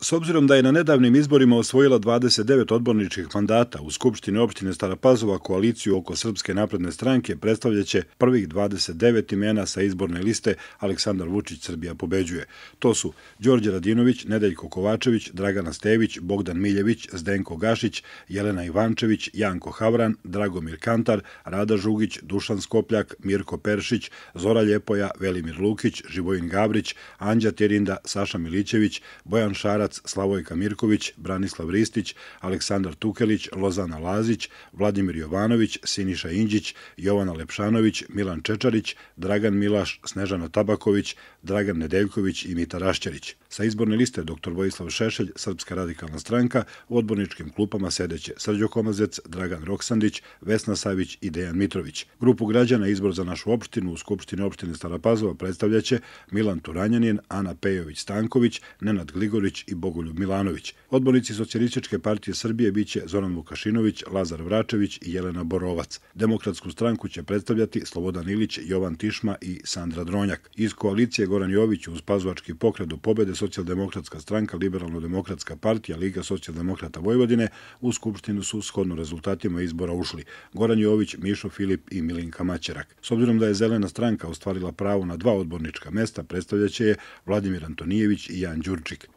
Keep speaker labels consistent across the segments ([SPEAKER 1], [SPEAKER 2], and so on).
[SPEAKER 1] S obzirom da je na nedavnim izborima osvojila 29 odborničkih mandata u Skupštini opštine Starapazova koaliciju oko Srpske napredne stranke predstavljaće prvih 29 imena sa izborne liste Aleksandar Vučić Srbija pobeđuje. To su Đorđe Radinović, Nedeljko Kovačević, Dragana Stević, Bogdan Miljević, Zdenko Gašić, Jelena Ivančević, Janko Havran, Dragomir Kantar, Rada Žugić, Dušan Skopljak, Mirko Peršić, Zora Ljepoja, Velimir Lukić, Živojin Gabrić, Anđa Tirinda, Saša Milićević, Bojan Šara, Šarac, Slavojka Mirković, Branislav Ristić, Aleksandar Tukelić, Lozana Lazić, Vladimir Jovanović, Siniša Inđić, Jovana Lepšanović, Milan Čečarić, Dragan Milaš, Snežana Tabaković, Dragan Nedeljković i Mita Rašćarić. Sa izborne liste dr. Vojislav Šešelj, Srpska radikalna stranka, u odborničkim klupama sedeće Srđo Komazec, Dragan Roksandić, Vesna Savić i Dejan Mitrović. Grupu građana izbor za našu opštinu u Skupštini opštine Starapazova predstavljaće Milan Turanjanin, Ana Pejović-Stanković, Nenad Gligorić i Bogoljub Milanović. Odbornici Socialističke partije Srbije biće Zoran Vukašinović, Lazar Vračević i Jelena Borovac. Demokratsku stranku će predstavljati Slobodan Ilić, Jovan Tišma i Sandra Dronjak. Iz koalicije Goran Jović uz pazovački pokret do pobede Socijaldemokratska stranka, Liberalno-demokratska partija, Liga socijaldemokrata Vojvodine u Skupštinu su shodno rezultatima izbora ušli Goran Jović, Mišo Filip i Milinka Maćerak. S obzirom da je Zelena stranka ostvarila pravo na dva odbornička mesta, predstavljaće je Vladimir Antonijević i Jan Đurčik.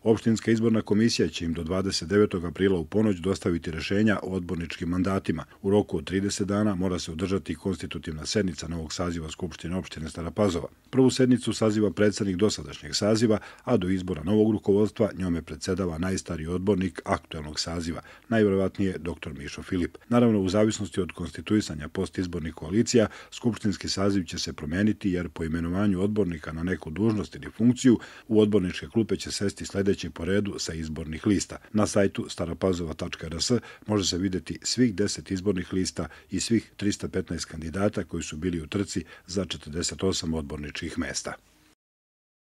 [SPEAKER 1] Republička izborna komisija će im do 29. aprila u ponoć dostaviti rešenja o odborničkim mandatima. U roku od 30 dana mora se održati konstitutivna sednica novog saziva Skupštine opštine Starapazova. Prvu sednicu saziva predsednik dosadašnjeg saziva, a do izbora novog rukovodstva njome predsedava najstariji odbornik aktuelnog saziva, najvjerovatnije dr. Mišo Filip. Naravno, u zavisnosti od konstituisanja postizbornih koalicija, skupštinski saziv će se promeniti jer po imenovanju odbornika na neku dužnost ili funkciju u odborničke klupe će sesti sledeći po redu sa izbornih lista. Na sajtu staropazova.rs može se videti svih 10 izbornih lista i svih 315 kandidata koji su bili u trci za 48 odborničkih mesta.